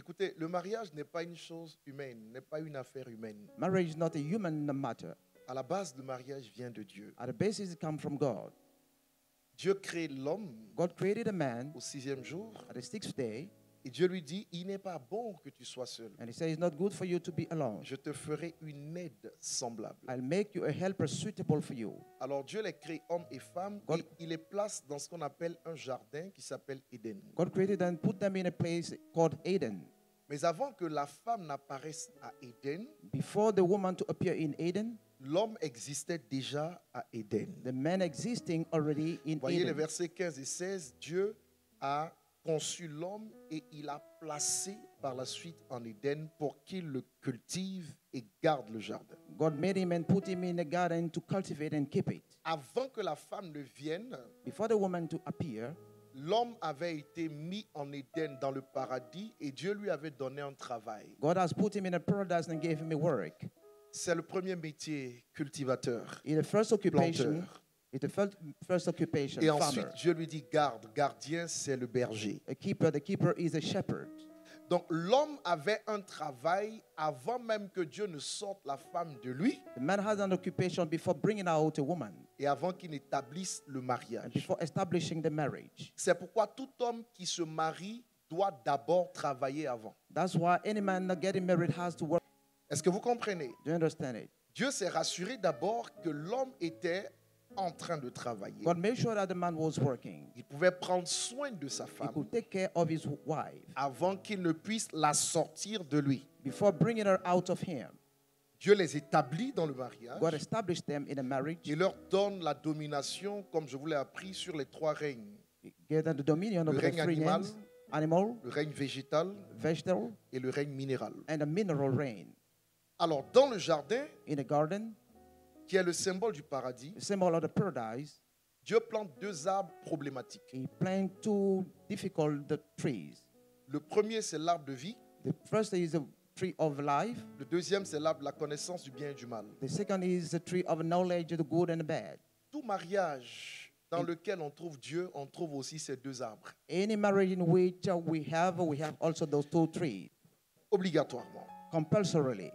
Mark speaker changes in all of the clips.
Speaker 1: Écoutez, le mariage n'est pas une chose humaine, n'est pas une affaire humaine.
Speaker 2: Marriage is not a human matter.
Speaker 1: À la base, le mariage vient de Dieu.
Speaker 2: At the basis, it comes from God.
Speaker 1: Dieu crée l'homme
Speaker 2: God created a man
Speaker 1: au sixième jour
Speaker 2: at the sixth day,
Speaker 1: et Dieu lui dit, il n'est pas bon que tu sois seul.
Speaker 2: and he said, It's not good for you to be alone.
Speaker 1: Je te ferai une aide semblable.
Speaker 2: I'll make you a helper suitable for you.
Speaker 1: Alors Dieu les crée hommes et femmes
Speaker 2: God-
Speaker 1: et il les place dans ce qu'on appelle un jardin qui s'appelle Éden.
Speaker 2: God created and put them in a place called Eden.
Speaker 1: Mais avant que la femme n'apparaisse à Éden,
Speaker 2: Before the woman to appear in Eden,
Speaker 1: l'homme existait déjà à Éden.
Speaker 2: the man existing already in
Speaker 1: Voyez les
Speaker 2: Eden.
Speaker 1: versets 15 et 16, Dieu a conçu l'homme et il a placé par la suite en Éden pour qu'il le cultive et garde le jardin.
Speaker 2: God made him and put him in a garden to cultivate and keep it.
Speaker 1: Avant que la femme ne vienne,
Speaker 2: Before the woman to appear,
Speaker 1: l'homme avait été mis en Éden dans le paradis et Dieu lui avait donné un travail.
Speaker 2: God has put him in a paradise and gave him a work.
Speaker 1: C'est le premier métier, cultivateur.
Speaker 2: In the first occupation,
Speaker 1: Planteur.
Speaker 2: It's the first, first occupation,
Speaker 1: Et ensuite,
Speaker 2: farmer.
Speaker 1: Dieu lui dit garde. Gardien, c'est le berger.
Speaker 2: A keeper, the keeper is a shepherd.
Speaker 1: Donc, l'homme avait un travail avant même que Dieu ne sorte la femme de lui
Speaker 2: The man has an occupation before bringing out a woman
Speaker 1: et avant qu'il n'établisse le mariage.
Speaker 2: before establishing the marriage.
Speaker 1: C'est pourquoi tout homme qui se marie doit d'abord travailler avant.
Speaker 2: That's why any man not getting married has to work.
Speaker 1: Est-ce que vous comprenez?
Speaker 2: Do you understand it?
Speaker 1: Dieu s'est rassuré d'abord que l'homme était en train de travailler.
Speaker 2: God made sure that the man was working.
Speaker 1: Il pouvait prendre soin de sa
Speaker 2: He
Speaker 1: femme
Speaker 2: could take care of his wife
Speaker 1: avant qu'il ne puisse la sortir de lui.
Speaker 2: before bringing her out of him.
Speaker 1: Dieu les établit dans le mariage
Speaker 2: God established them in a marriage.
Speaker 1: et leur donne la domination, comme je vous l'ai appris, sur les trois règnes.
Speaker 2: He gave them the dominion
Speaker 1: Le
Speaker 2: the
Speaker 1: règne
Speaker 2: three
Speaker 1: animal.
Speaker 2: names animal,
Speaker 1: Le règne végétal
Speaker 2: vegetable,
Speaker 1: et le règne minéral.
Speaker 2: and a mineral reign.
Speaker 1: Alors, dans le jardin,
Speaker 2: In a garden,
Speaker 1: qui est le symbole du paradis,
Speaker 2: the symbol of the paradise,
Speaker 1: Dieu plante deux arbres problématiques.
Speaker 2: he planted two difficult trees.
Speaker 1: Le premier, c'est l'arbre de vie.
Speaker 2: The first is the tree of life.
Speaker 1: Le deuxième, c'est l'arbre de la connaissance du bien et du mal.
Speaker 2: The second is the tree of knowledge of the good and the bad.
Speaker 1: Tout mariage dans lequel on trouve Dieu, on trouve aussi ces deux arbres,
Speaker 2: Any marriage in which uh, we have, we have also those two trees,
Speaker 1: obligatoirement.
Speaker 2: compulsorily.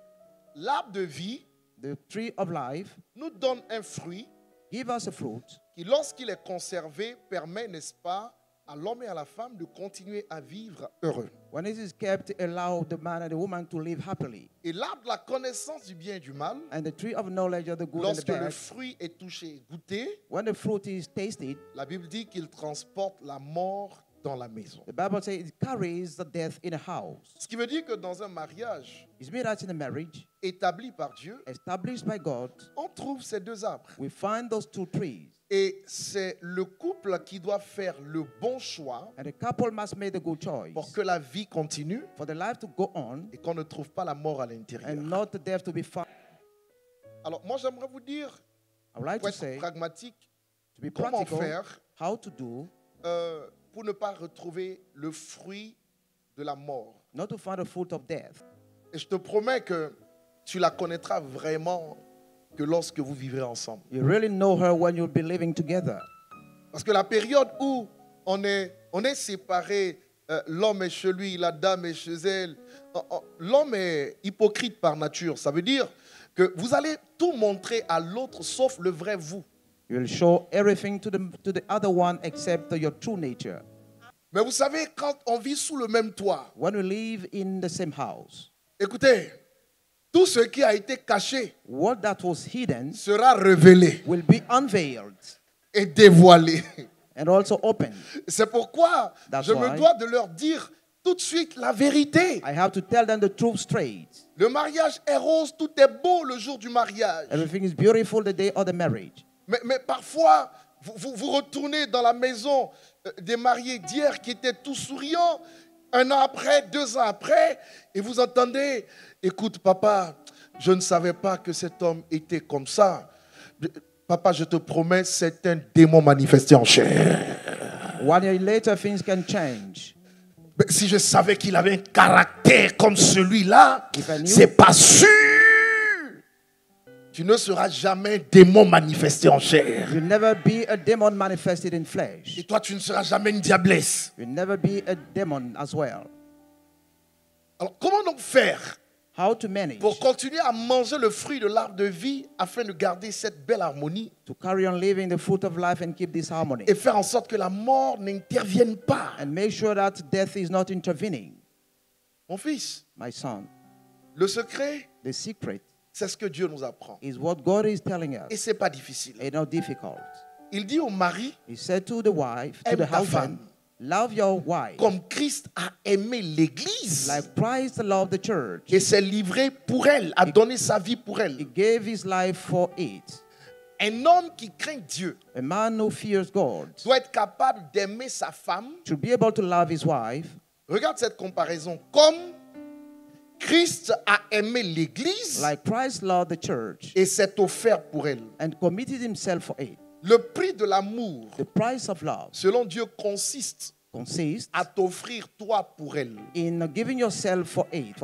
Speaker 1: L'arbre de vie
Speaker 2: The tree of life
Speaker 1: nous donne un fruit
Speaker 2: give us a fruit
Speaker 1: qui, lorsqu'il est conservé, permet, n'est-ce pas, à l'homme et à la femme de continuer à vivre heureux.
Speaker 2: when it is kept allow the man and the woman to live happily
Speaker 1: Et l'arbre de la connaissance du bien et du mal,
Speaker 2: and the tree of knowledge of the good and
Speaker 1: lorsque
Speaker 2: the
Speaker 1: le
Speaker 2: bad
Speaker 1: fruit est touché et goûté,
Speaker 2: when the fruit is tasted
Speaker 1: la Bible dit qu'il transporte la mort dans la maison.
Speaker 2: the bible says it carries the death in a house
Speaker 1: Ce qui veut dire que dans un mariage
Speaker 2: it's made that in a marriage
Speaker 1: établi par Dieu,
Speaker 2: established by god
Speaker 1: on trouve ces deux arbres.
Speaker 2: we find those two trees
Speaker 1: Et c'est le couple qui doit faire le bon choix
Speaker 2: and the couple must make the good choice
Speaker 1: pour que la vie continue
Speaker 2: for the life to go on
Speaker 1: et qu'on ne trouve pas la mort à l'intérieur.
Speaker 2: and not the death to be found
Speaker 1: Alors moi j'aimerais vous dire,
Speaker 2: i would like
Speaker 1: pour
Speaker 2: to
Speaker 1: être
Speaker 2: say
Speaker 1: pragmatique,
Speaker 2: to be
Speaker 1: comment faire
Speaker 2: how to do
Speaker 1: euh, pour ne pas retrouver le fruit de la mort.
Speaker 2: not to find the fruit of death
Speaker 1: Et je te promets que tu la connaîtras vraiment que lorsque vous vivrez ensemble.
Speaker 2: you really know her when you'll be living together
Speaker 1: Parce que la période où on est, on est séparés, euh, l'homme est chez lui, la dame est chez elle, oh, oh, l'homme est hypocrite par nature. Ça veut dire que vous allez tout montrer à l'autre sauf le vrai vous.
Speaker 2: You'll show everything to the, to the other one except your true nature.
Speaker 1: Mais vous savez, quand on vit sous le même toit,
Speaker 2: When we live in the same house,
Speaker 1: écoutez, tout ce qui a été caché
Speaker 2: what that was hidden
Speaker 1: sera révélé
Speaker 2: will be unveiled
Speaker 1: et dévoilé.
Speaker 2: and also opened.
Speaker 1: C'est pourquoi
Speaker 2: That's
Speaker 1: je me
Speaker 2: why-
Speaker 1: dois de leur dire tout de suite la vérité.
Speaker 2: I have to tell them the truth straight.
Speaker 1: Le mariage est rose, tout est beau le jour du mariage.
Speaker 2: Everything is beautiful the day of the marriage.
Speaker 1: Mais, mais parfois, vous, vous, vous retournez dans la maison euh, des mariés d'hier qui étaient tout souriants, un an après, deux ans après, et vous entendez, écoute papa, je ne savais pas que cet homme était comme ça. Papa, je te promets, c'est un démon manifesté en chair.
Speaker 2: One year later, things can change.
Speaker 1: Mais si je savais qu'il avait un caractère comme celui-là, c'est pas sûr. Tu ne seras jamais un démon manifesté en chair.
Speaker 2: You'll never be a demon manifested in flesh.
Speaker 1: Et toi, tu ne seras jamais une diablesse.
Speaker 2: You'll never be a demon as well.
Speaker 1: Alors, comment donc faire
Speaker 2: How to manage
Speaker 1: pour continuer à manger le fruit de l'arbre de vie afin de garder cette belle harmonie
Speaker 2: to carry on living the fruit of life and keep this harmony?
Speaker 1: et faire en sorte que la mort n'intervienne pas?
Speaker 2: and make sure that death is not intervening.
Speaker 1: Mon fils,
Speaker 2: My son,
Speaker 1: le secret,
Speaker 2: the secret
Speaker 1: c'est ce que Dieu nous apprend.
Speaker 2: is what God is telling
Speaker 1: Et
Speaker 2: us.
Speaker 1: c'est pas difficile.
Speaker 2: It's not difficult.
Speaker 1: Il dit au mari,
Speaker 2: He said to the wife, to
Speaker 1: Aime
Speaker 2: the
Speaker 1: ta
Speaker 2: husband,
Speaker 1: femme.
Speaker 2: love your wife
Speaker 1: comme Christ a aimé l'Église
Speaker 2: like Christ loved the church.
Speaker 1: et s'est livré pour elle, a donné sa vie pour
Speaker 2: He
Speaker 1: elle.
Speaker 2: gave his life for it.
Speaker 1: Un homme qui craint Dieu
Speaker 2: A man who fears God
Speaker 1: doit être capable d'aimer sa femme.
Speaker 2: should be able to love his wife
Speaker 1: Regarde cette comparaison. Comme Christ a aimé l'Église
Speaker 2: like Christ loved the church
Speaker 1: et s'est offert pour elle.
Speaker 2: and committed himself for it.
Speaker 1: Le prix de l'amour,
Speaker 2: The price of love
Speaker 1: selon Dieu, consiste
Speaker 2: consists
Speaker 1: à t'offrir toi pour elle.
Speaker 2: in giving yourself for it,